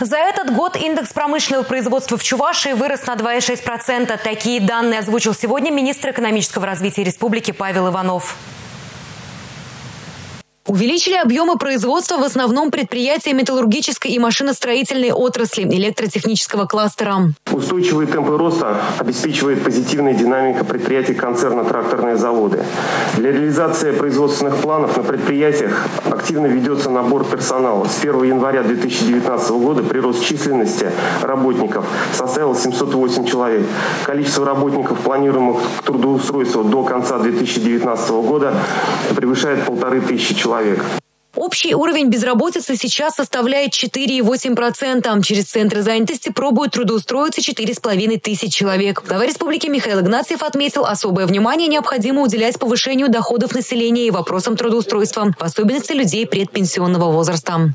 За этот год индекс промышленного производства в Чувашии вырос на 2,6%. Такие данные озвучил сегодня министр экономического развития республики Павел Иванов. Увеличили объемы производства в основном предприятия металлургической и машиностроительной отрасли электротехнического кластера. Устойчивые темпы роста обеспечивает позитивная динамика предприятий концерна «Тракторные заводы». Для реализации производственных планов на предприятиях активно ведется набор персонала. С 1 января 2019 года прирост численности работников составил 708 человек. Количество работников, планируемых к трудоустройству до конца 2019 года, превышает полторы тысячи человек человек. Общий уровень безработицы сейчас составляет 4,8%. Через центры занятости пробуют трудоустроиться 4,5 тысяч человек. Глава республики Михаил Игнатьев отметил, особое внимание необходимо уделять повышению доходов населения и вопросам трудоустройства, в особенности людей предпенсионного возраста.